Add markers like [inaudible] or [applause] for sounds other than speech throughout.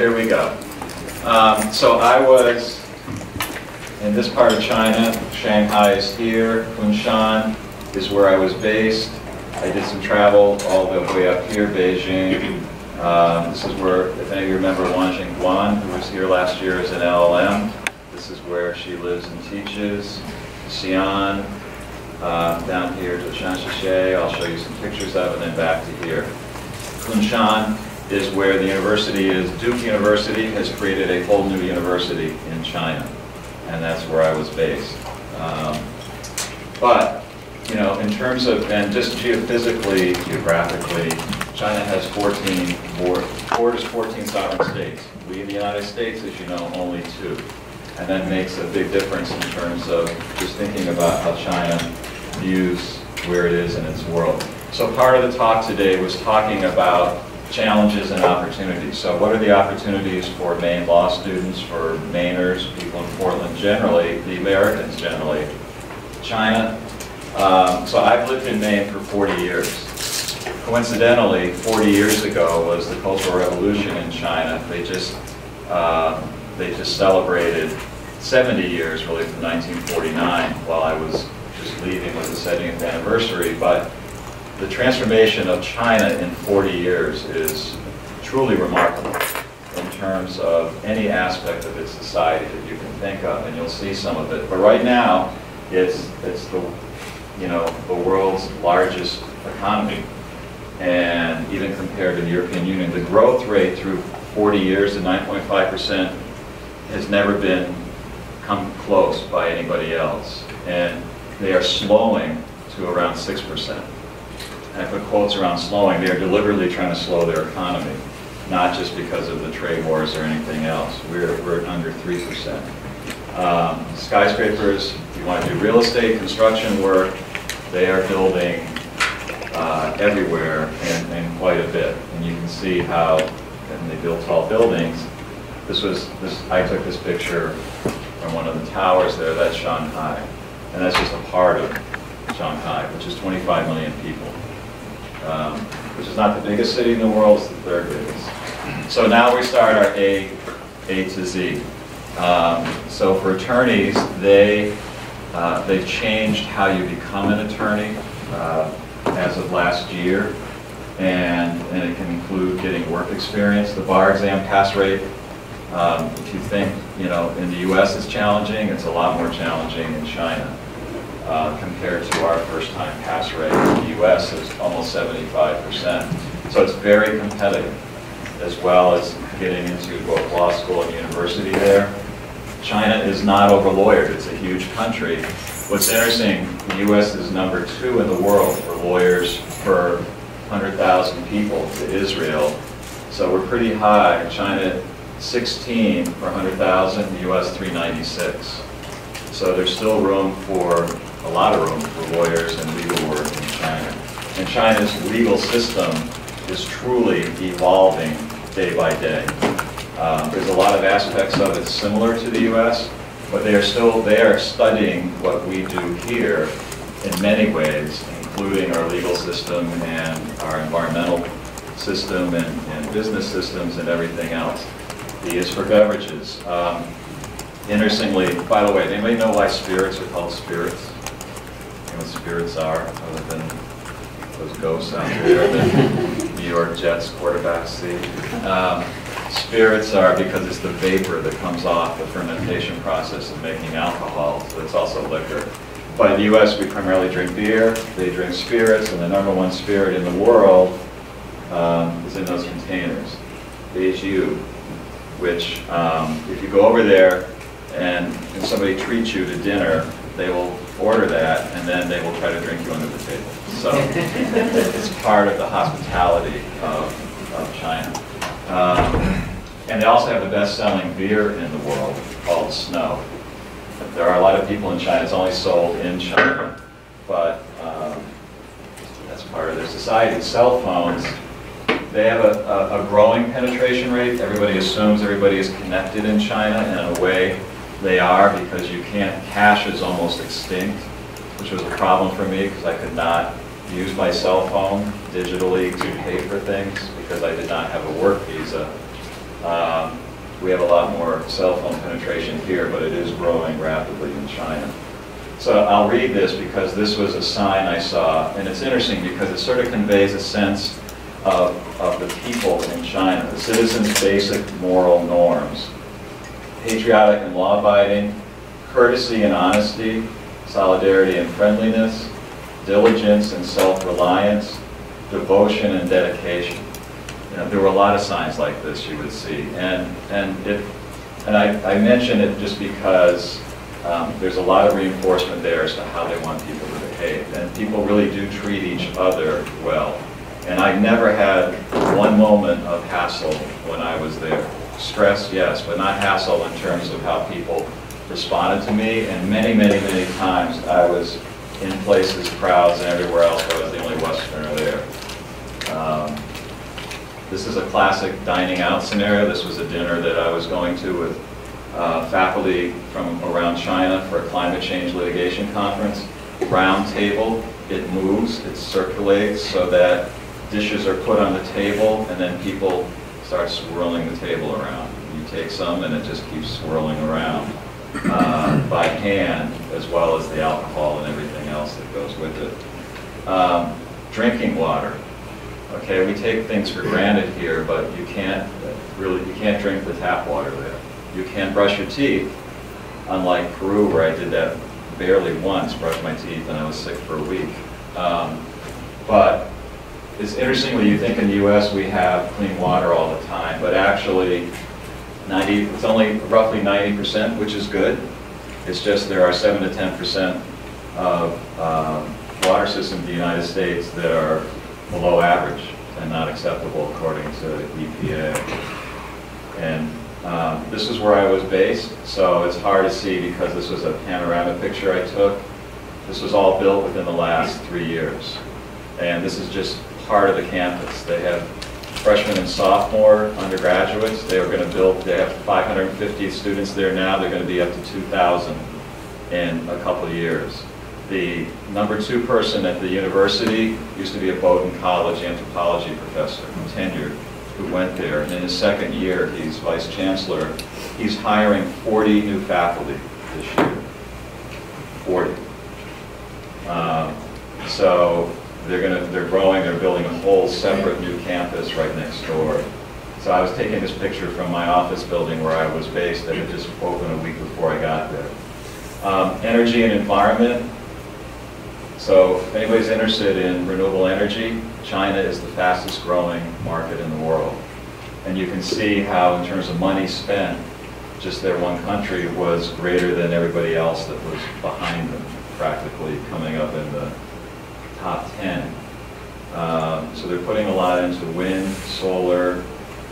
here we go. Um, so I was in this part of China. Shanghai is here. Kunshan is where I was based. I did some travel all the way up here, Beijing. Um, this is where, if any of you remember Wang Jingguan, who was here last year as an LLM. This is where she lives and teaches. Xi'an, uh, down here to Zhangjiajie. I'll show you some pictures of it, and then back to here. Kunshan is where the university is. Duke University has created a whole new university in China, and that's where I was based. Um, but, you know, in terms of, and just geophysically, geographically, China has 14 board, borders 14 sovereign states. We, in the United States, as you know, only two. And that makes a big difference in terms of just thinking about how China views where it is in its world. So part of the talk today was talking about challenges and opportunities. So what are the opportunities for Maine law students, for Mainers, people in Portland generally, the Americans generally, China? Um, so I've lived in Maine for 40 years. Coincidentally, 40 years ago was the Cultural Revolution in China. They just, uh, they just celebrated 70 years, really, from 1949, while I was just leaving with the 70th anniversary. But the transformation of China in 40 years is truly remarkable in terms of any aspect of its society that you can think of, and you'll see some of it. But right now, it's, it's the, you know, the world's largest economy. And even compared to the European Union, the growth rate through 40 years to 9.5% has never been come close by anybody else. And they are slowing to around 6% and I put quotes around slowing, they are deliberately trying to slow their economy, not just because of the trade wars or anything else. We're, we're under 3%. Um, skyscrapers, if you want to do real estate, construction work, they are building uh, everywhere and, and quite a bit. And you can see how, and they build tall buildings. This was, this, I took this picture from one of the towers there, that's Shanghai. And that's just a part of Shanghai, which is 25 million people um, which is not the biggest city in the world, it's the third biggest. So now we start our A, A to Z. Um, so for attorneys, they, uh, they've changed how you become an attorney uh, as of last year. And, and it can include getting work experience. The bar exam pass rate, um, if you think, you know, in the US it's challenging, it's a lot more challenging in China uh, compared to our first-time pass rate in the U.S. is almost 75%. So it's very competitive, as well as getting into both law school and university there. China is not over-lawyered. It's a huge country. What's interesting, the U.S. is number two in the world for lawyers per 100,000 people to Israel. So we're pretty high. China 16 per 100,000, the U.S. 396. So there's still room for a lot of room for lawyers and legal work in China. And China's legal system is truly evolving day by day. Um, there's a lot of aspects of it similar to the U.S., but they are still they are studying what we do here in many ways, including our legal system and our environmental system and, and business systems and everything else. B is for beverages. Um, interestingly, by the way, anybody know why spirits are called spirits? What spirits are, other than those ghosts out there that [laughs] New York Jets quarterbacks see. Um, spirits are because it's the vapor that comes off the fermentation process of making alcohol, so it's also liquor. But in the U.S., we primarily drink beer, they drink spirits, and the number one spirit in the world um, is in those containers, Baijiu, which um, if you go over there and, and somebody treats you to dinner, they will order that, and then they will try to drink you under the table. So it's part of the hospitality of, of China. Um, and they also have the best-selling beer in the world called Snow. There are a lot of people in China. It's only sold in China, but um, that's part of their society. Cell phones, they have a, a, a growing penetration rate. Everybody assumes everybody is connected in China, in a way, they are because you can't, cash is almost extinct, which was a problem for me because I could not use my cell phone digitally to pay for things because I did not have a work visa. Um, we have a lot more cell phone penetration here, but it is growing rapidly in China. So I'll read this because this was a sign I saw, and it's interesting because it sort of conveys a sense of, of the people in China, the citizens' basic moral norms. Patriotic and law-abiding, courtesy and honesty, solidarity and friendliness, diligence and self-reliance, devotion and dedication. You know, there were a lot of signs like this you would see. And, and, it, and I, I mention it just because um, there's a lot of reinforcement there as to how they want people to behave. And people really do treat each other well. And I never had one moment of hassle when I was there. Stress, yes, but not hassle in terms of how people responded to me. And many, many, many times I was in places, crowds, and everywhere else I was the only Westerner there. Um, this is a classic dining out scenario. This was a dinner that I was going to with uh, faculty from around China for a climate change litigation conference. Round table, it moves, it circulates so that dishes are put on the table and then people start swirling the table around. You take some and it just keeps swirling around uh, [clears throat] by hand as well as the alcohol and everything else that goes with it. Um, drinking water. Okay, we take things for granted here, but you can't really, you can't drink the tap water there. You can't brush your teeth, unlike Peru where I did that barely once, brushed my teeth and I was sick for a week. Um, but it's interesting when you think in the U.S. we have clean water all the time, but actually 90, it's only roughly 90%, which is good. It's just there are 7 to 10% of um, water systems in the United States that are below average and not acceptable according to EPA. And um, this is where I was based, so it's hard to see because this was a panorama picture I took. This was all built within the last three years. And this is just part of the campus. They have freshmen and sophomore undergraduates. They are going to build, they have 550 students there now. They're going to be up to 2,000 in a couple of years. The number two person at the university used to be a Bowdoin College anthropology professor, tenured, who went there. And in his second year, he's vice chancellor. He's hiring 40 new faculty this year. 40. Um, so they're going to, they're growing, they're building a whole separate new campus right next door. So I was taking this picture from my office building where I was based that had just opened a week before I got there. Um, energy and environment, so if anybody's interested in renewable energy, China is the fastest growing market in the world. And you can see how in terms of money spent, just their one country was greater than everybody else that was behind them, practically coming up in the top 10. Um, so they're putting a lot into wind, solar.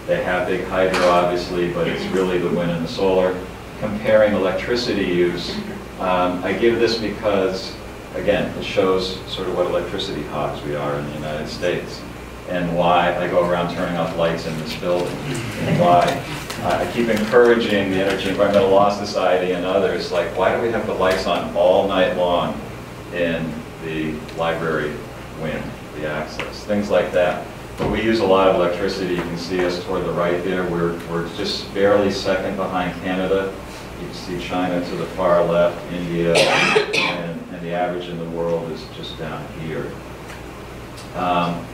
They have big hydro, obviously, but it's really the wind and the solar. Comparing electricity use, um, I give this because again, it shows sort of what electricity hogs we are in the United States and why I go around turning off lights in this building and why I keep encouraging the Energy Environmental Law Society and others, like why do we have the lights on all night long in the library wing, the access, things like that. But we use a lot of electricity. You can see us toward the right there. We're, we're just barely second behind Canada. You can see China to the far left, India, and and the average in the world is just down here. Um,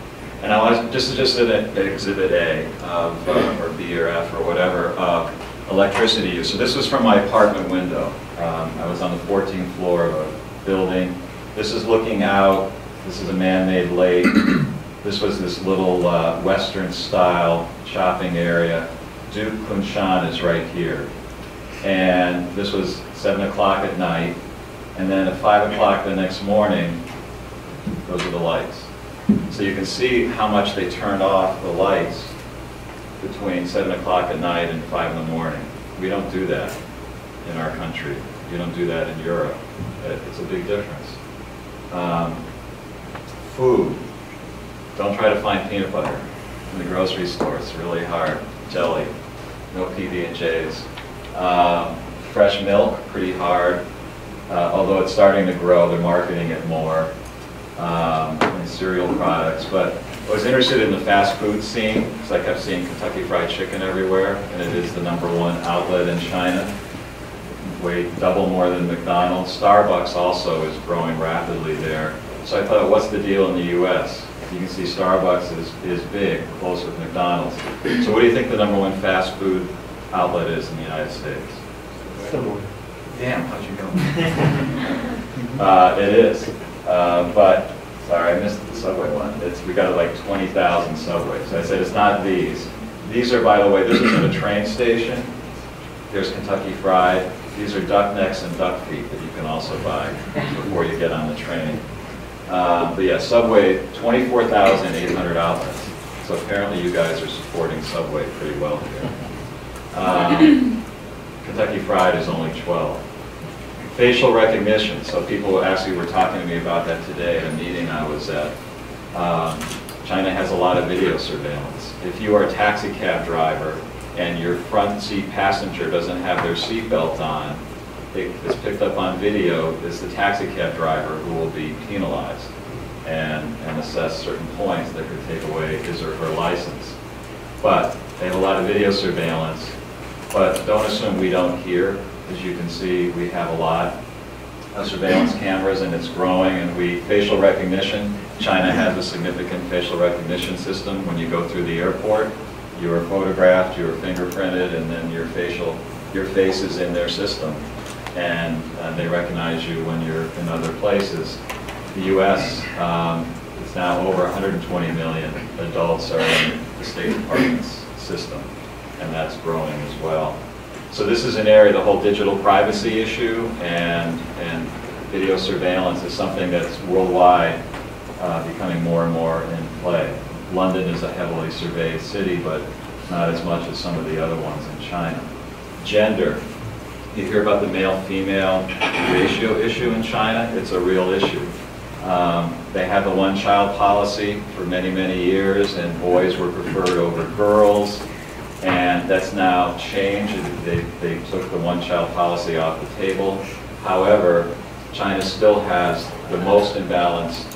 and I was just just an exhibit A of, uh, or B or F or whatever of electricity use. So this was from my apartment window. Um, I was on the 14th floor of a building. This is looking out. This is a man-made lake. [coughs] this was this little uh, Western-style shopping area. Duke Kunshan is right here. And this was 7 o'clock at night. And then at 5 o'clock the next morning, those are the lights. So you can see how much they turned off the lights between 7 o'clock at night and 5 in the morning. We don't do that in our country. You don't do that in Europe. It's a big difference. Um, food. Don't try to find peanut butter in the grocery store. It's really hard. Jelly. No PB&Js. Um, fresh milk, pretty hard uh, although it's starting to grow, they're marketing it more um, in cereal products. But I was interested in the fast food scene because I kept seeing Kentucky Fried Chicken everywhere, and it is the number one outlet in China. Way double more than McDonald's. Starbucks also is growing rapidly there. So I thought, what's the deal in the U.S.? You can see Starbucks is, is big, close with McDonald's. So what do you think the number one fast food outlet is in the United States? Subway. Damn, how'd you know? [laughs] uh, it is, uh, but sorry, I missed the subway one. It's we got like 20,000 subways. I said it's not these. These are, by the way, this isn't a train station. There's Kentucky Fried. These are duck necks and duck feet that you can also buy before you get on the train. Uh, but yeah, Subway, 24,800 outlets. So apparently you guys are supporting Subway pretty well here. Um, Kentucky Fried is only 12. Facial recognition, so people actually were talking to me about that today at a meeting I was at. Um, China has a lot of video surveillance. If you are a taxi cab driver and your front seat passenger doesn't have their seatbelt on, it is picked up on video, it's the taxi cab driver who will be penalized and, and assess certain points that could take away his or her license. But they have a lot of video surveillance, but don't assume we don't hear. As you can see, we have a lot of surveillance cameras and it's growing and we, facial recognition, China has a significant facial recognition system. When you go through the airport, you are photographed, you are fingerprinted, and then your facial, your face is in their system. And uh, they recognize you when you're in other places. The U.S. Um, is now over 120 million adults are in the State Department's system, and that's growing as well. So this is an area, the whole digital privacy issue and, and video surveillance is something that's worldwide uh, becoming more and more in play. London is a heavily surveyed city, but not as much as some of the other ones in China. Gender. You hear about the male-female ratio issue in China. It's a real issue. Um, they had the one-child policy for many, many years, and boys were preferred over girls. And that's now changed. They, they took the one-child policy off the table. However, China still has the most imbalanced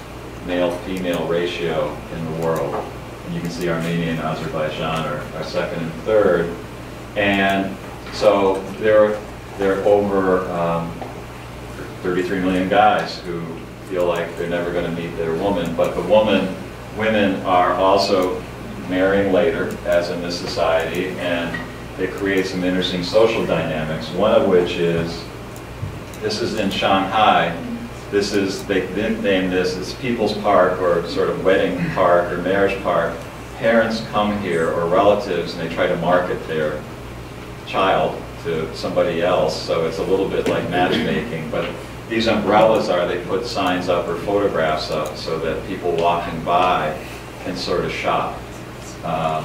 male-female ratio in the world. And you can see Armenia and Azerbaijan are, are second and third. And so there, are, there are over um, 33 million guys who feel like they're never going to meet their woman. But the woman, women are also marrying later, as in this society, and it creates some interesting social dynamics, one of which is, this is in Shanghai, this is, they named this, it's People's Park or sort of wedding park or marriage park. Parents come here or relatives and they try to market their child to somebody else, so it's a little bit like matchmaking, but these umbrellas are, they put signs up or photographs up so that people walking by can sort of shop. Um,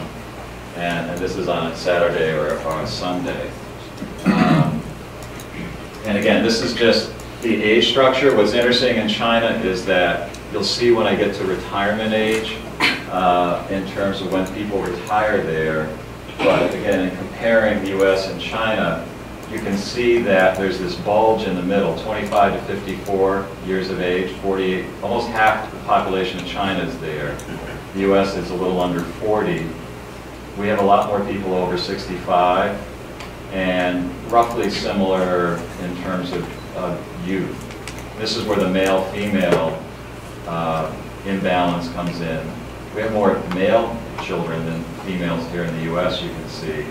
and, and, this is on a Saturday or, or a Sunday. Um, and again, this is just the age structure. What's interesting in China is that you'll see when I get to retirement age, uh, in terms of when people retire there. But again, in comparing the U.S. and China, you can see that there's this bulge in the middle, 25 to 54 years of age, 48, almost half the population of China is there. The U.S. is a little under 40. We have a lot more people over 65, and roughly similar in terms of uh, youth. This is where the male-female uh, imbalance comes in. We have more male children than females here in the U.S., you can see.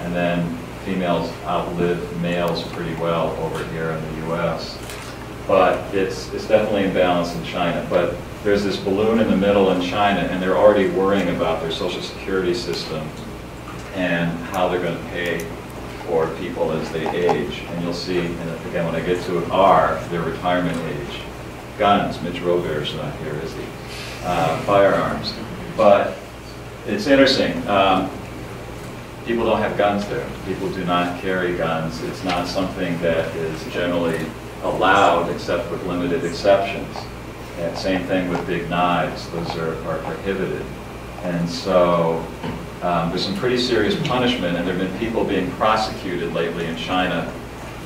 And then females outlive males pretty well over here in the U.S. But it's, it's definitely imbalanced in China. But there's this balloon in the middle in China, and they're already worrying about their social security system and how they're going to pay for people as they age. And you'll see, and again, when I get to an R, their retirement age. Guns, Mitch Robert's not here, is he? Uh, firearms. But it's interesting. Um, people don't have guns there. People do not carry guns. It's not something that is generally allowed except with limited exceptions. And same thing with big knives. Those are, are prohibited. And so um, there's some pretty serious punishment, and there have been people being prosecuted lately in China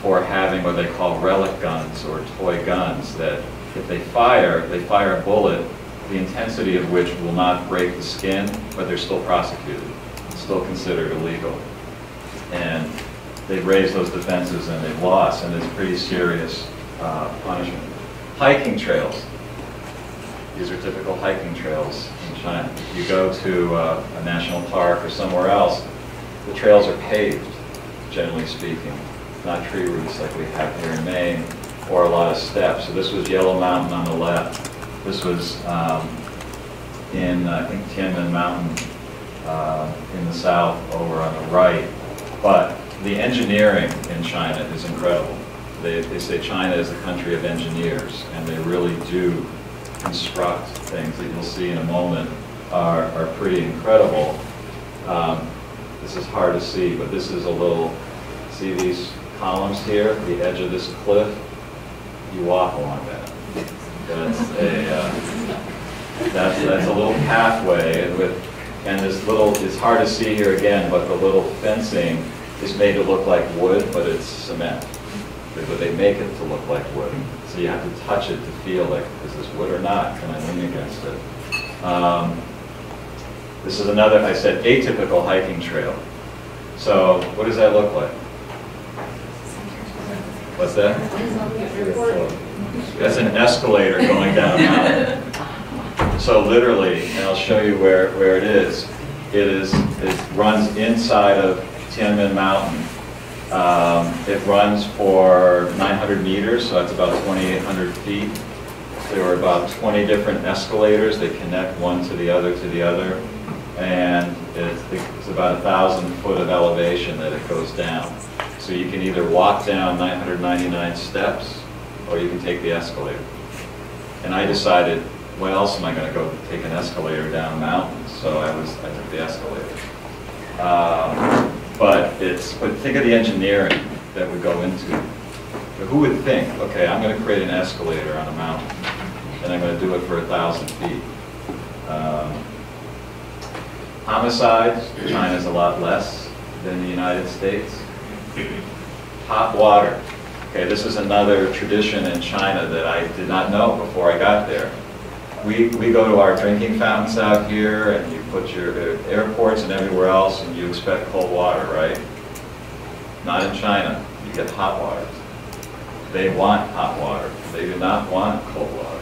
for having what they call relic guns or toy guns that if they fire, they fire a bullet the intensity of which will not break the skin, but they're still prosecuted, still considered illegal. And they've raised those defenses and they've lost, and it's pretty serious uh, punishment. Hiking trails. These are typical hiking trails in China. If you go to uh, a national park or somewhere else, the trails are paved, generally speaking, not tree roots like we have here in Maine, or a lot of steps. So this was Yellow Mountain on the left. This was um, in, I think, Tianmen Mountain uh, in the south over on the right. But the engineering in China is incredible. They, they say China is a country of engineers, and they really do construct things that you'll see in a moment are, are pretty incredible. Um, this is hard to see, but this is a little, see these columns here, the edge of this cliff? You walk along that. That's a, uh, that's, that's a little pathway, and with, and this little, it's hard to see here again, but the little fencing is made to look like wood, but it's cement. But they make it to look like wood. So you have to touch it to feel like, is this wood or not? Can I lean against it? Um, this is another, I said, atypical hiking trail. So what does that look like? What's that? That's an escalator going down. [laughs] So literally, and I'll show you where, where it is. It is, it runs inside of Tianmen Mountain. Um, it runs for 900 meters, so that's about 2,800 feet. There were about 20 different escalators. They connect one to the other to the other. And it's, about a thousand foot of elevation that it goes down. So you can either walk down 999 steps, or you can take the escalator. And I decided, what else am I going to go take an escalator down a mountain? So I was, I took the escalator. Um, but it's, but think of the engineering that would go into. Who would think, okay, I'm going to create an escalator on a mountain, and I'm going to do it for a thousand feet. Um, homicides, China's a lot less than the United States. Hot water. Okay, this is another tradition in China that I did not know before I got there. We, we go to our drinking fountains out here and you put your airports and everywhere else and you expect cold water, right? Not in China. You get hot water. They want hot water. They do not want cold water.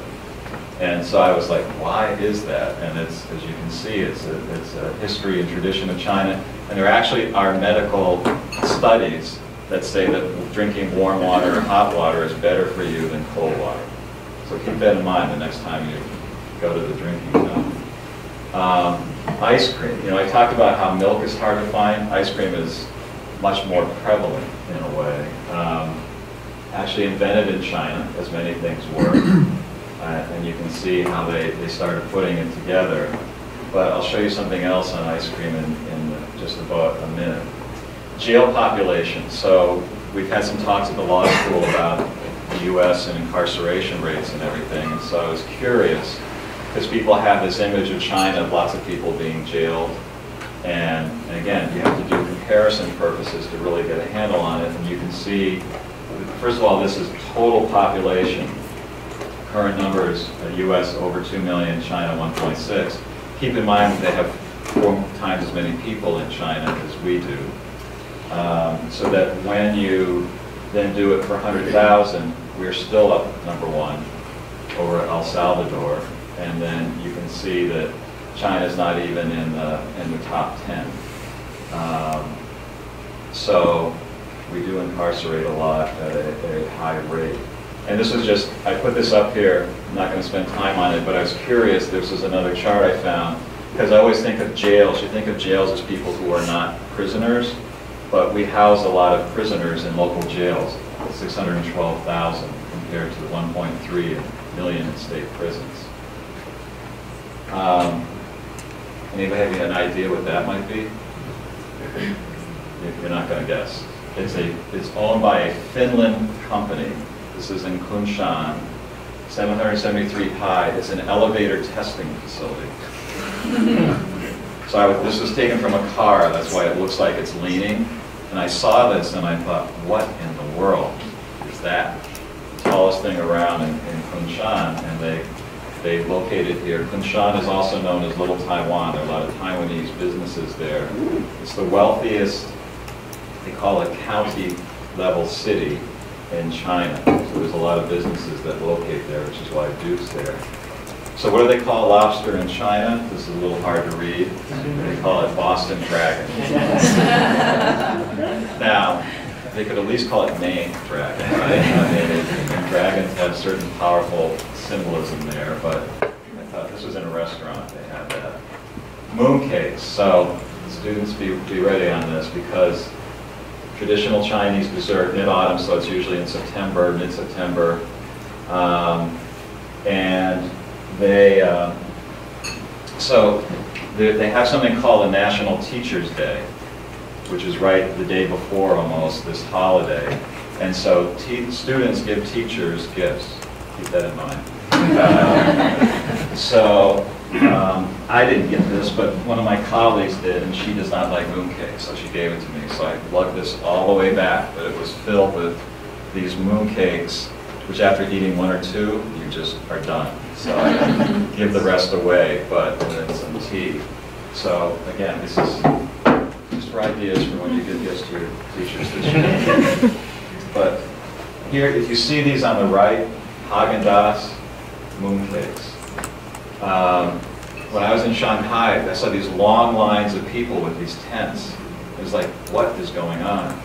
And so I was like, why is that? And it's, as you can see, it's a, it's a history and tradition of China. And there actually are medical studies that say that drinking warm water or hot water is better for you than cold water. So keep that in mind the next time you go to the drinking fountain. Um, ice cream. You know, I talked about how milk is hard to find. Ice cream is much more prevalent in a way. Um, actually invented in China, as many things were. Uh, and you can see how they, they started putting it together. But I'll show you something else on ice cream in, in just about a minute. Jail population. So we've had some talks at the law school about the U.S. and incarceration rates and everything. And so I was curious, because people have this image of China of lots of people being jailed. And, and again, you have to do comparison purposes to really get a handle on it. And you can see, first of all, this is total population. Current numbers, U.S. over 2 million, China 1.6. Keep in mind they have four times as many people in China as we do. Um, so that when you then do it for 100,000, we're still up number one over at El Salvador. And then you can see that China's not even in the, in the top 10. Um, so we do incarcerate a lot at a, a high rate. And this was just, I put this up here, I'm not going to spend time on it, but I was curious, this is another chart I found, because I always think of jails, you think of jails as people who are not prisoners, but we house a lot of prisoners in local jails, 612,000 compared to 1.3 million in state prisons. Um, anybody have an idea what that might be? You're not going to guess. It's a it's owned by a Finland company. This is in Kunshan, 773 high. It's an elevator testing facility. so I, this was taken from a car. That's why it looks like it's leaning. And I saw this and I thought, what in the world is that? The tallest thing around in, in Kunshan. And they, They located here. Kunshan is also known as Little Taiwan. There are a lot of Taiwanese businesses there. It's the wealthiest, they call it county level city in China. So there's a lot of businesses that locate there, which is why Duke's there. So what do they call lobster in China? This is a little hard to read. They call it Boston Dragon. [laughs] now, they could at least call it Maine Dragon, right? I mean, dragons have certain powerful symbolism there, but I thought this was in a restaurant, they had that. Mooncakes, so students be, be ready on this because traditional Chinese dessert, mid-autumn, so it's usually in September, mid-September. Um, and they, uh, so they, they have something called a National Teachers Day, which is right the day before almost this holiday. And so students give teachers gifts. Keep that in mind. Uh, [laughs] so um, I didn't get this, but one of my colleagues did, and she does not like mooncake, so she gave it to me. So I lugged this all the way back, but it was filled with these mooncakes, which after eating one or two, you just are done. So I [laughs] give the rest away, but then some tea. So again, this is just for ideas for when you give gifts to your teachers this year. [laughs] but here, if you see these on the right, Haagen-Dazs mooncakes. Um, when I was in Shanghai, I saw these long lines of people with these tents. It was like, what is going on?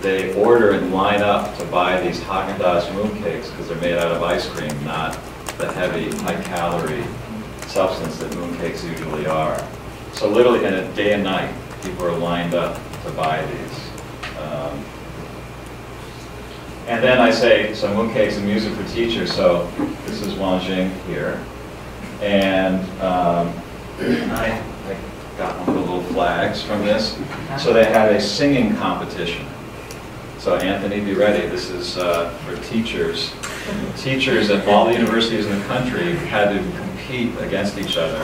They order and line up to buy these Haagen-Dazs mooncakes because they're made out of ice cream, not the heavy, high-calorie substance that mooncakes usually are. So literally in a day and night, people are lined up to buy these. Um, and then I say, so mooncakes and music for teachers. So this is Wang Jing here. And um, I, I got one of the little flags from this. So they had a singing competition. So Anthony, be ready. This is uh, for teachers. Teachers at all the universities in the country had to compete against each other,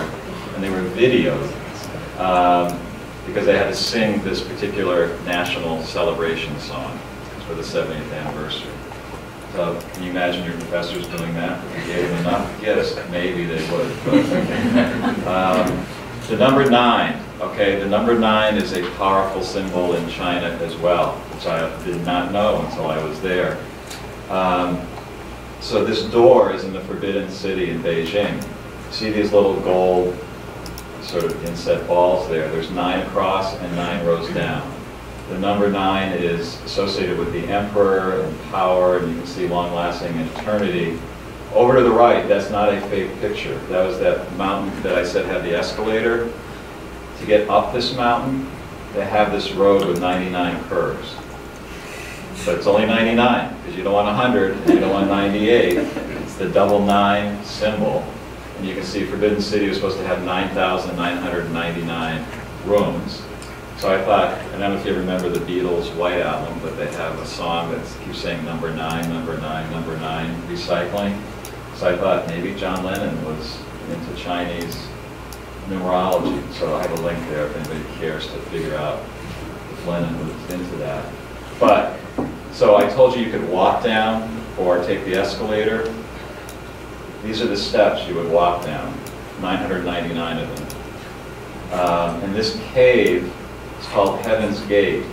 and they were videoed um, because they had to sing this particular national celebration song for the 70th anniversary. So can you imagine your professors doing that? If you gave them enough gifts, maybe they would. [laughs] Um, the number nine, okay, the number nine is a powerful symbol in China as well, which I did not know until I was there. Um, so this door is in the Forbidden City in Beijing. See these little gold sort of inset balls there? There's nine across and nine rows down. The number nine is associated with the emperor and power, and you can see long-lasting eternity. Over to the right, that's not a fake picture. That was that mountain that I said had the escalator. To get up this mountain, they have this road with 99 curves. But it's only 99, because you don't want 100, and you don't want 98. It's the double nine symbol. And you can see Forbidden City was supposed to have 9,999 rooms. So I thought, I don't know if you remember the Beatles' White Album, but they have a song that keeps saying number nine, number nine, number nine, recycling. So I thought maybe John Lennon was into Chinese numerology. So I have a link there if anybody cares to figure out if Lennon was into that. But, so I told you you could walk down or take the escalator. These are the steps you would walk down, 999 of them. Um, and this cave it's called Heaven's Gate,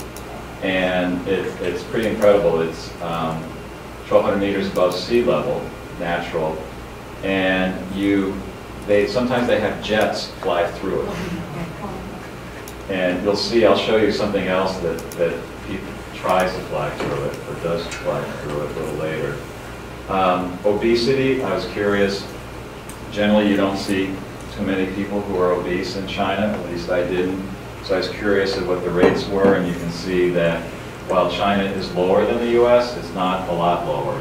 and it, it's pretty incredible. It's um, 1,200 meters above sea level, natural, and you, they sometimes they have jets fly through it. And you'll see, I'll show you something else that, that people tries to fly through it, or does fly through it a little later. Um, obesity, I was curious. Generally, you don't see too many people who are obese in China, at least I didn't. So I was curious of what the rates were, and you can see that while China is lower than the U.S., it's not a lot lower.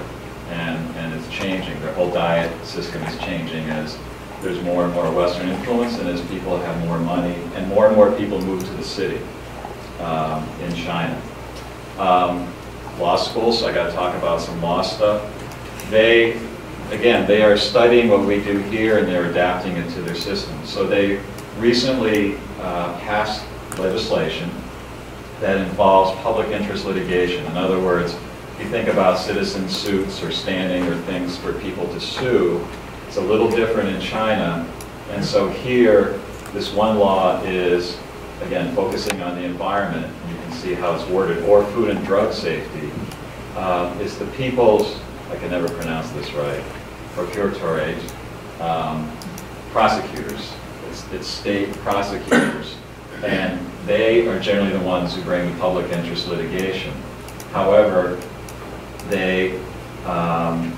And, and it's changing. Their whole diet system is changing as there's more and more Western influence, and as people have more money, and more and more people move to the city um, in China. Um, law school, so I got to talk about some law stuff. They, again, they are studying what we do here, and they're adapting it to their system. So they recently uh, passed legislation that involves public interest litigation. In other words, if you think about citizen suits or standing or things for people to sue, It's a little different in China. And so here, this one law is, again, focusing on the environment. You can see how it's worded, or food and drug safety. Uh, it's the people's, I can never pronounce this right, procuratores, um, prosecutors. It's, it's state prosecutors. And they are generally the ones who bring the public interest litigation. However, they, um,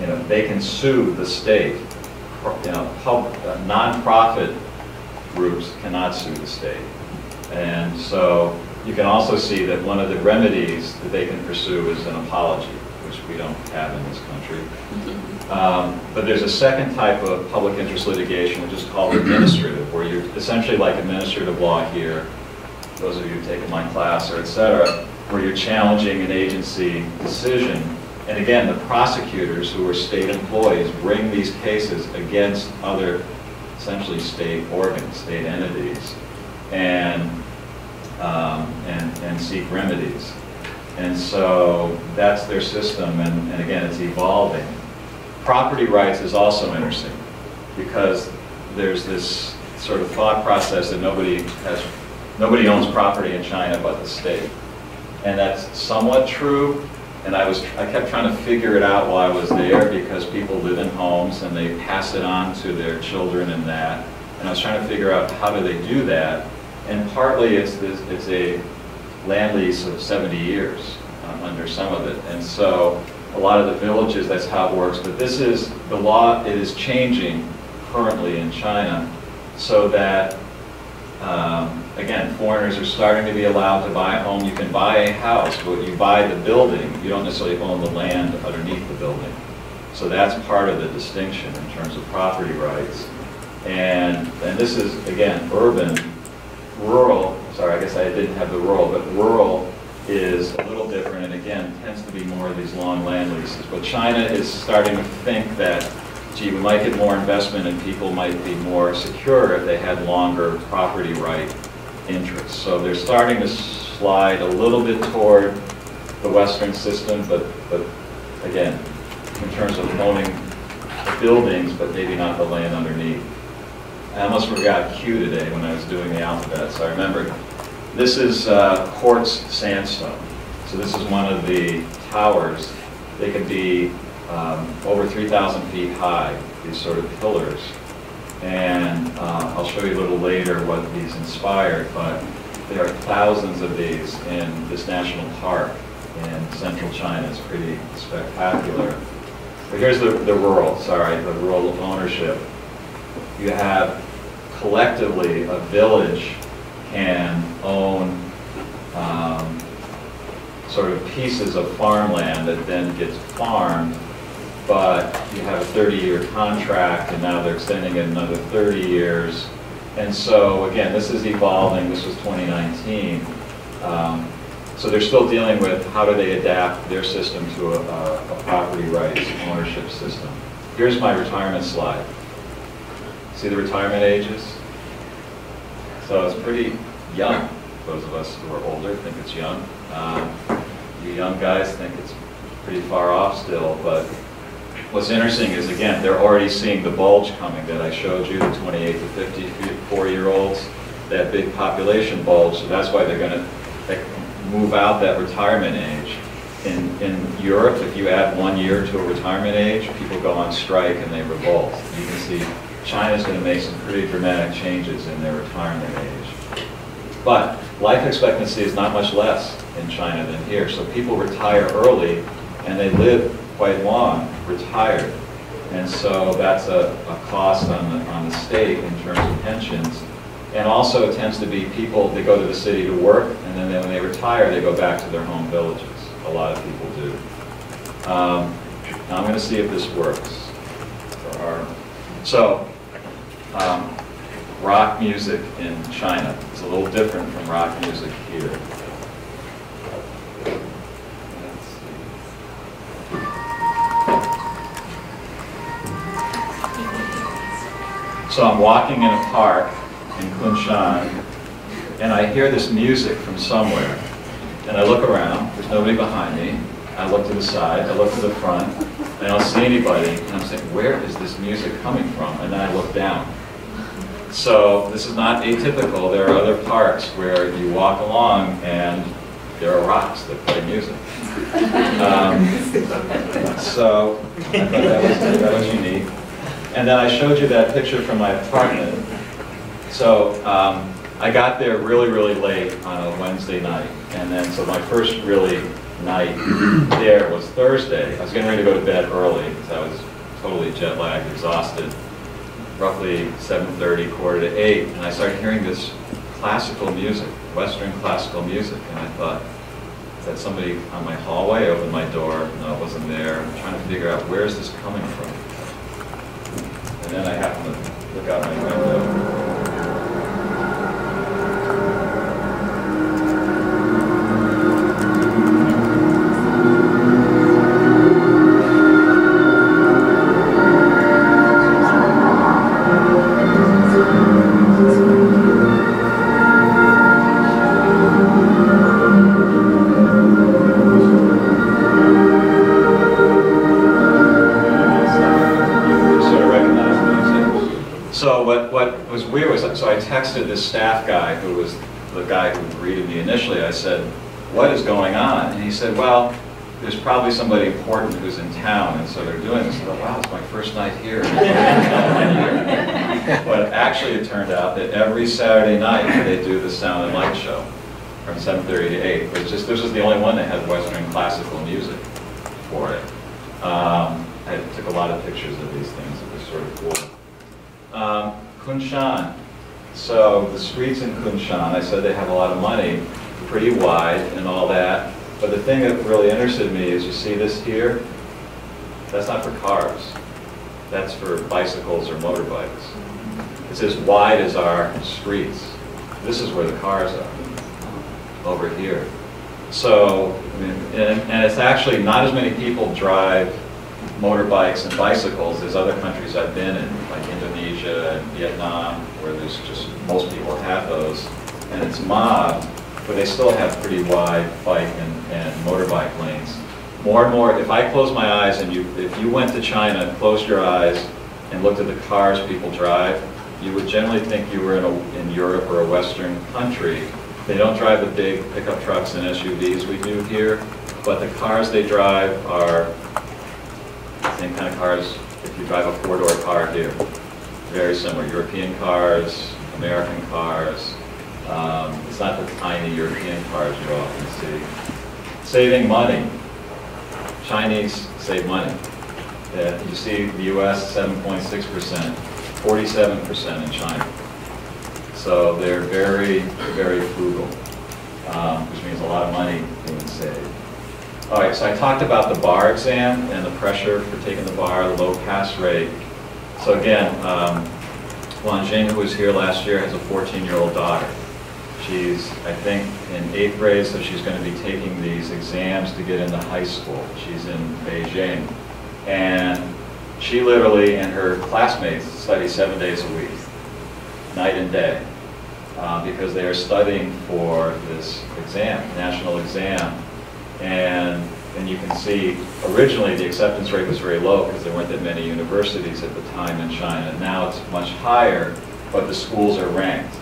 you know, they can sue the state. You know, pub, uh, nonprofit groups cannot sue the state. And so you can also see that one of the remedies that they can pursue is an apology, which we don't have in this country. [laughs] Um, but there's a second type of public interest litigation, which is called administrative, where you're essentially like administrative law here, those of you who've taken my class or et cetera, where you're challenging an agency decision. And again, the prosecutors who are state employees bring these cases against other essentially state organs, state entities, and, um, and, and seek remedies. And so that's their system, and, and again, it's evolving. Property rights is also interesting because there's this sort of thought process that nobody has, nobody owns property in China but the state. And that's somewhat true, and I was, I kept trying to figure it out while I was there because people live in homes and they pass it on to their children and that. And I was trying to figure out how do they do that. And partly it's, this, it's a land lease of 70 years um, under some of it. And so a lot of the villages, that's how it works. But this is, the law it is changing currently in China so that, um, again, foreigners are starting to be allowed to buy a home. You can buy a house, but you buy the building. You don't necessarily own the land underneath the building. So that's part of the distinction in terms of property rights. And, and this is, again, urban, rural, sorry, I guess I didn't have the rural, but rural is a little different, and again, tends to be more of these long land leases. But China is starting to think that, gee, we might get more investment and people might be more secure if they had longer property right interests. So they're starting to slide a little bit toward the Western system, but, but again, in terms of owning buildings, but maybe not the land underneath. I almost forgot Q today when I was doing the alphabet, so I remembered. This is uh, quartz sandstone. So this is one of the towers. They can be um, over 3,000 feet high, these sort of pillars. And uh, I'll show you a little later what these inspired, but there are thousands of these in this national park in central China. It's pretty spectacular. But here's the, the rural, sorry, the rural ownership. You have collectively a village can own um, sort of pieces of farmland that then gets farmed, but you have a 30-year contract and now they're extending it another 30 years. And so again, this is evolving, this was 2019. Um, so they're still dealing with how do they adapt their system to a, a, property rights ownership system. Here's my retirement slide. See the retirement ages? So it's pretty young. Those of us who are older think it's young. Um, you young guys think it's pretty far off still, but what's interesting is, again, they're already seeing the bulge coming that I showed you, the 28 to 54 year olds, that big population bulge, so that's why they're going to move out that retirement age. In, in Europe, if you add one year to a retirement age, people go on strike and they revolt. You can see China's going to make some pretty dramatic changes in their retirement age. But life expectancy is not much less in China than here. So people retire early and they live quite long, retired. And so that's a, a cost on the, on the state in terms of pensions. And also it tends to be people, they go to the city to work, and then they, when they retire, they go back to their home villages. A lot of people do. Um, now I'm going to see if this works. So um, rock music in China is a little different from rock music here. So I'm walking in a park in Kunshan, and I hear this music from somewhere. And I look around, there's nobody behind me. I look to the side, I look to the front, and I don't see anybody, and I'm saying, where is this music coming from? And then I look down. So this is not atypical. There are other parks where you walk along and there are rocks that play music. [laughs] Um, so I thought that was, that was unique. And then I showed you that picture from my apartment. So um, I got there really, really late on a Wednesday night. And then, so my first really night there was Thursday. I was getting ready to go to bed early because I was totally jet lagged, exhausted. Roughly 7.30, quarter to 8, and I started hearing this classical music, Western classical music, and I thought, that somebody on my hallway? Opened my door, no, it wasn't there. I'm trying to figure out where is this coming from? And I happened to look out my window said, well, there's probably somebody important who's in town, and so they're doing this. I thought, wow, it's my first night here. [laughs] but actually, it turned out that every Saturday night they do the Sound and Light show from 7.30 to 8. But just, this was the only one that had Western classical music for it. Um, I took a lot of pictures of these things. It was sort of cool. Um, Kunshan, so the streets in Kunshan, I said they have a lot of money, pretty wide and all that. But the thing that really interested me is you see this here? That's not for cars. That's for bicycles or motorbikes. It's as wide as our streets. This is where the cars are, over here. So, I mean, and, and it's actually not as many people drive motorbikes and bicycles as other countries I've been in, like Indonesia and Vietnam, where there's just, most people have those, and it's mob, but they still have pretty wide bike and, and motorbike lanes. More and more, if I close my eyes and you, if you went to China, and closed your eyes, and looked at the cars people drive, you would generally think you were in, a, in Europe or a Western country. They don't drive the big pickup trucks and SUVs we do here, but the cars they drive are the same kind of cars if you drive a four-door car here. Very similar. European cars, American cars. Um, it's not the tiny European cars you often see. Saving money. Chinese save money. Uh, you see the U.S. 7.6%, 47% in China. So they're very, very frugal, um, which means a lot of money being saved. All right, so I talked about the bar exam and the pressure for taking the bar, the low pass rate. So again, um, Wan Jing, who was here last year, has a 14-year-old daughter. She's, I think, in eighth grade, so she's going to be taking these exams to get into high school. She's in Beijing. And she literally and her classmates study seven days a week, night and day, uh, because they are studying for this exam, national exam. And, and you can see, originally the acceptance rate was very low because there weren't that many universities at the time in China. Now it's much higher, but the schools are ranked.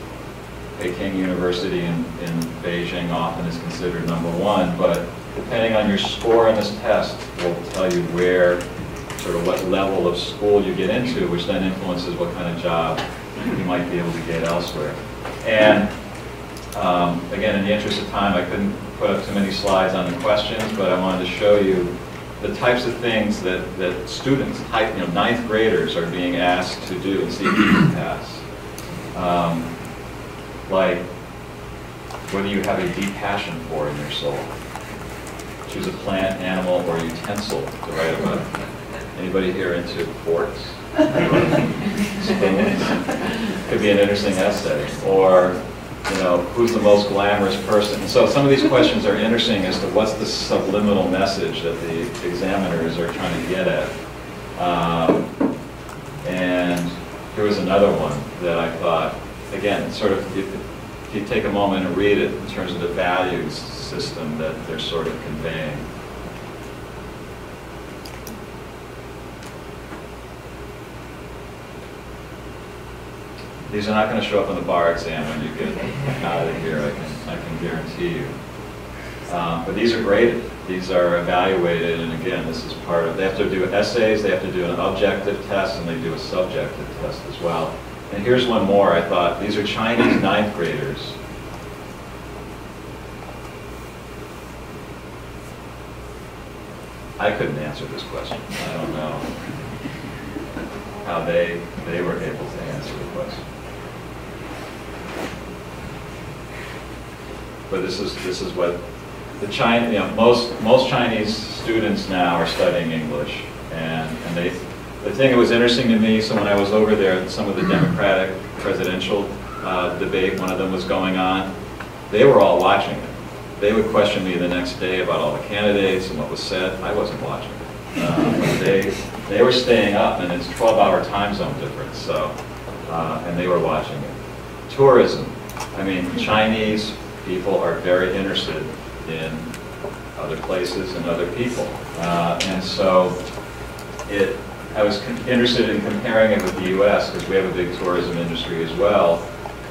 Peking University in, in Beijing often is considered number one, but depending on your score on this test will tell you where, sort of what level of school you get into, which then influences what kind of job you might be able to get elsewhere. And um, again, in the interest of time, I couldn't put up too many slides on the questions, but I wanted to show you the types of things that, that students, you know, ninth graders are being asked to do and see if you can pass. Um, like, do you have a deep passion for in your soul? Choose a plant, animal, or utensil to write about. Anybody here into? Spoons? [laughs] Could be an interesting essay. Or you know, who's the most glamorous person? so some of these questions are interesting as to what's the subliminal message that the examiners are trying to get at. Um, and here was another one that I thought, again, sort of, if, if you take a moment and read it in terms of the values system that they're sort of conveying. These are not going to show up on the bar exam when you get [laughs] out of here, I can, I can guarantee you. Um, but these are graded. These are evaluated, and again, this is part of, they have to do essays, they have to do an objective test, and they do a subjective test as well. And here's one more, I thought, these are Chinese [clears throat] ninth graders. I couldn't answer this question, I don't know how they, they were able to answer the question. But this is, this is what the China, you know, most, most Chinese students now are studying English. And, and they, the thing that was interesting to me, so when I was over there, some of the Democratic presidential uh, debate, one of them was going on, they were all watching it. They would question me the next day about all the candidates and what was said. I wasn't watching it. Uh, but they, they were staying up, and it's 12-hour time zone difference, so, uh, and they were watching it. Tourism. I mean, Chinese people are very interested in other places and other people. Uh, and so it, I was interested in comparing it with the U.S. because we have a big tourism industry as well.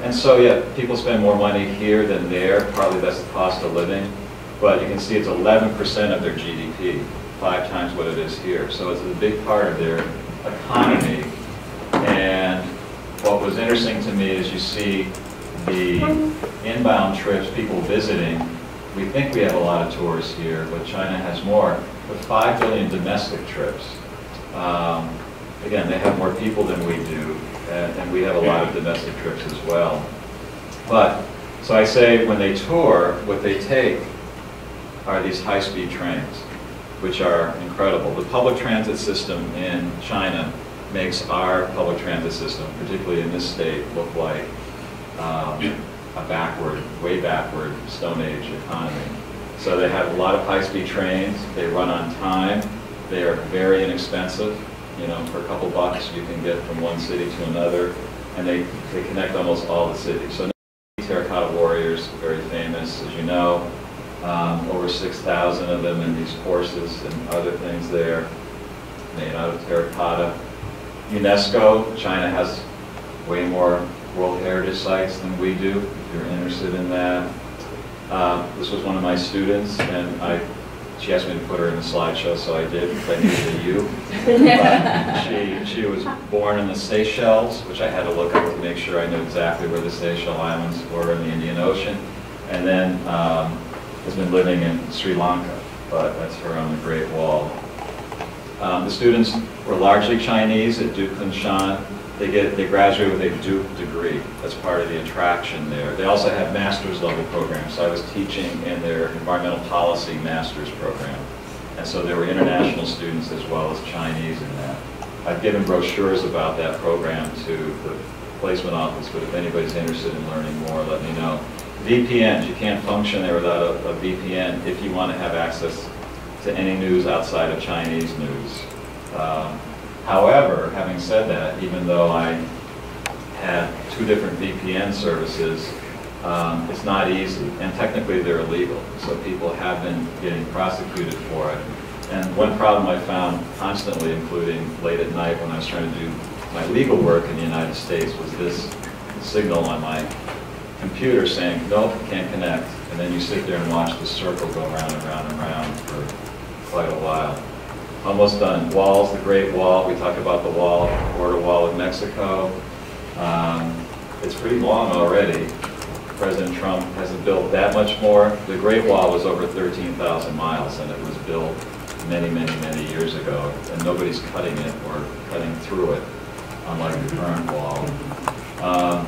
And so, yeah, people spend more money here than there. Probably that's the cost of living. But you can see it's 11% of their GDP, five times what it is here. So it's a big part of their economy. And what was interesting to me is you see the inbound trips, people visiting. We think we have a lot of tourists here, but China has more. But 5 billion domestic trips. Um, again, they have more people than we do, and, and, we have a lot of domestic trips as well. But, so I say when they tour, what they take are these high-speed trains, which are incredible. The public transit system in China makes our public transit system, particularly in this state, look like um, a backward, way backward Stone Age economy. So they have a lot of high-speed trains. They run on time. They are very inexpensive. You know, for a couple bucks, you can get from one city to another, and they, they connect almost all the cities. So Terracotta Warriors, very famous, as you know. Um, over 6,000 of them in these horses and other things there, made out of terracotta. UNESCO, China has way more World Heritage Sites than we do, if you're interested in that. Uh, this was one of my students, and I, she asked me to put her in the slideshow, so I did, because I needed a U. [laughs] But she, she was born in the Seychelles, which I had to look up to make sure I knew exactly where the Seychelles Islands were in the Indian Ocean, and then um, has been living in Sri Lanka, but that's her on the Great Wall. Um, the students were largely Chinese at Duke Kunshan. They get they graduate with a Duke degree. That's part of the attraction there. They also have master's level programs. So I was teaching in their environmental policy master's program. And so there were international students as well as Chinese in that. I've given brochures about that program to the placement office, but if anybody's interested in learning more, let me know. VPNs, you can't function there without a, a VPN if you want to have access to any news outside of Chinese news. Um, However, having said that, even though I had two different VPN services, um, it's not easy, and technically they're illegal, so people have been getting prosecuted for it. And one problem I found constantly, including late at night when I was trying to do my legal work in the United States, was this signal on my computer saying, nope, can't connect. And then you sit there and watch the circle go round and round and round for quite a while almost done. Walls, the Great Wall, we talked about the wall, border wall with Mexico. Um, it's pretty long already. President Trump hasn't built that much more. The Great Wall was over 13,000 miles and it was built many, many, many years ago and nobody's cutting it or cutting through it, unlike the current wall. Um,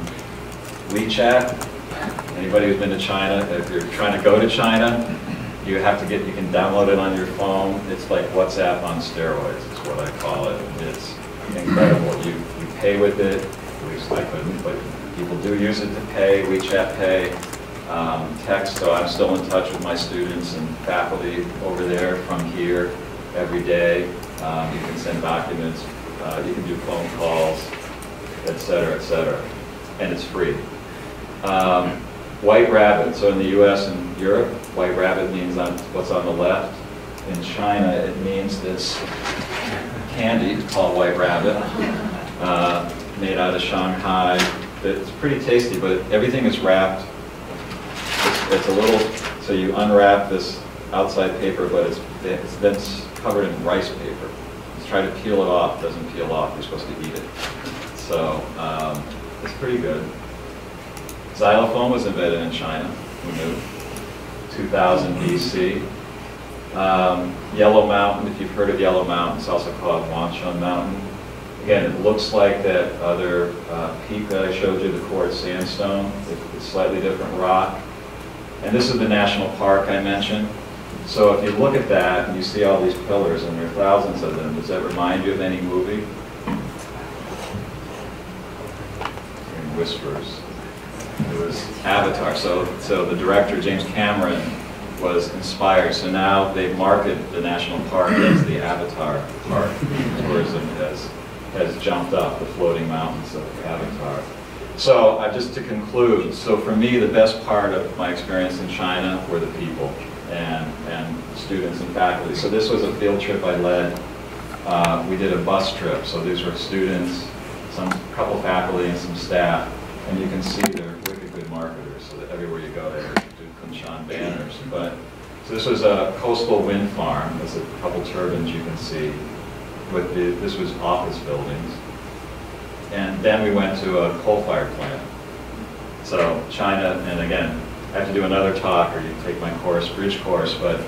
WeChat, anybody who's been to China, if you're trying to go to China, you have to get, you can download it on your phone. It's like WhatsApp on steroids is what I call it. It's incredible. You, you pay with it, at least I couldn't, but people do use it to pay, WeChat Pay, um, text, so I'm still in touch with my students and faculty over there from here every day. Um, you can send documents, uh, you can do phone calls, et cetera, et cetera, and it's free. Um, White Rabbit, so in the US and Europe, White Rabbit means on what's on the left. In China, it means this candy called White Rabbit, uh, made out of Shanghai it's pretty tasty, but everything is wrapped. It's, it's a little, so you unwrap this outside paper, but it's, it's then covered in rice paper. Just try to peel it off, it doesn't peel off, you're supposed to eat it. So, um, it's pretty good. Xylophone was invented in China, who knew? 2000 BC. Um, Yellow Mountain, if you've heard of Yellow Mountain, it's also called Huangshan Mountain. Again, it looks like that other uh, peak that I showed you, the quartz sandstone, it's slightly different rock. And this is the national park I mentioned. So if you look at that and you see all these pillars, and there are thousands of them, does that remind you of any movie? Whispers. It was Avatar. So, so the director, James Cameron, was inspired. So now they market the national park as the Avatar Park. Tourism has, has jumped up the floating mountains of Avatar. So uh, just to conclude, so for me, the best part of my experience in China were the people and, and students and faculty. So this was a field trip I led. Uh, we did a bus trip, so these were students, some couple faculty and some staff. And you can see they're wicked good marketers, so that everywhere you go, they do Kunshan banners. But, so this was a coastal wind farm, there's a couple turbines you can see. With the, this was office buildings. And then we went to a coal-fired plant. So China, and again, I have to do another talk, or you take my course, bridge course, but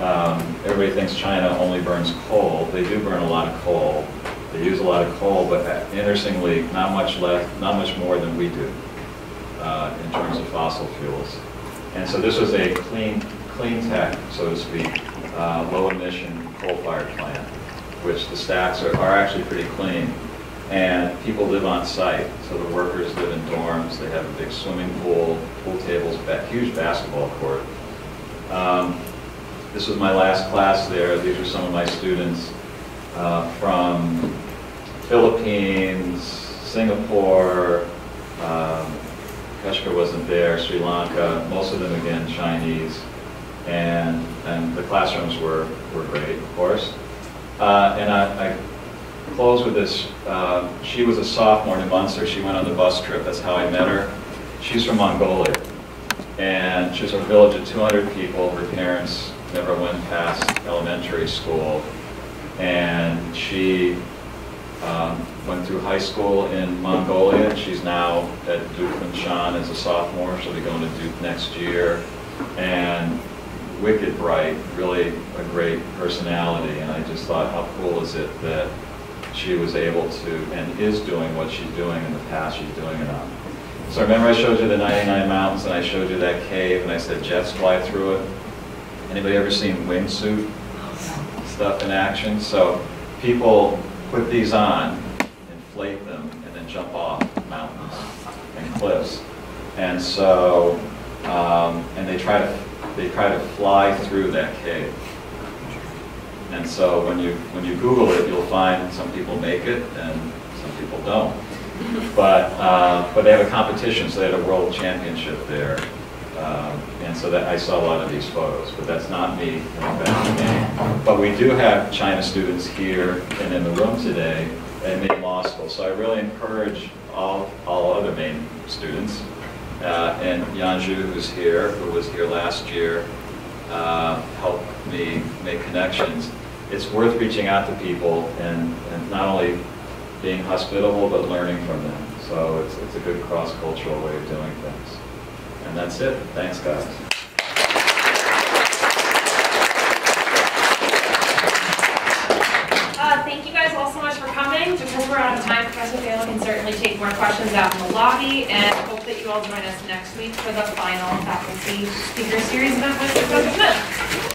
um, everybody thinks China only burns coal. They do burn a lot of coal. They use a lot of coal, but uh, interestingly, not much less, not much more than we do uh, in terms of fossil fuels. And so this was a clean, clean tech, so to speak, uh, low emission coal-fired plant, which the stacks are, are actually pretty clean. And people live on site, so the workers live in dorms, they have a big swimming pool, pool tables, huge basketball court. Um, This was my last class there, these are some of my students uh, from Philippines, Singapore, um, Kashka wasn't there, Sri Lanka, most of them again Chinese, and, and the classrooms were, were great, of course. Uh, and I, I close with this, uh, she was a sophomore in Munster, she went on the bus trip, that's how I met her. She's from Mongolia, and she's from a village of 200 people, her parents never went past elementary school, and she um, went through high school in Mongolia, and she's now at Duke Kunshan as a sophomore, she'll be going to Duke next year. And wicked bright, really a great personality, and I just thought, how cool is it that she was able to, and is doing what she's doing in the past she's doing it on. So remember I showed you the 99 mountains, and I showed you that cave, and I said jets fly through it? Anybody ever seen wingsuit oh, stuff in action? So people put these on, inflate them, and then jump off mountains and cliffs. And so, um, and they try to, they try to fly through that cave. And so when you, when you Google it, you'll find some people make it and some people don't. But, uh, but they have a competition, so they had a world championship there. Um, And so that, I saw a lot of these photos, but that's not me. But we do have China students here and in the room today at School. So I really encourage all, all other Maine students, uh, and Yanju, who's here, who was here last year, uh, helped me make connections. It's worth reaching out to people and, and not only being hospitable, but learning from them. So it's, it's a good cross-cultural way of doing things. And that's it. Thanks, guys. Uh, Thank you guys all so much for coming. Because we're out of time, Professor Thaler can certainly take more questions out in the lobby, and hope that you all join us next week for the final faculty speaker series event with Professor Smith.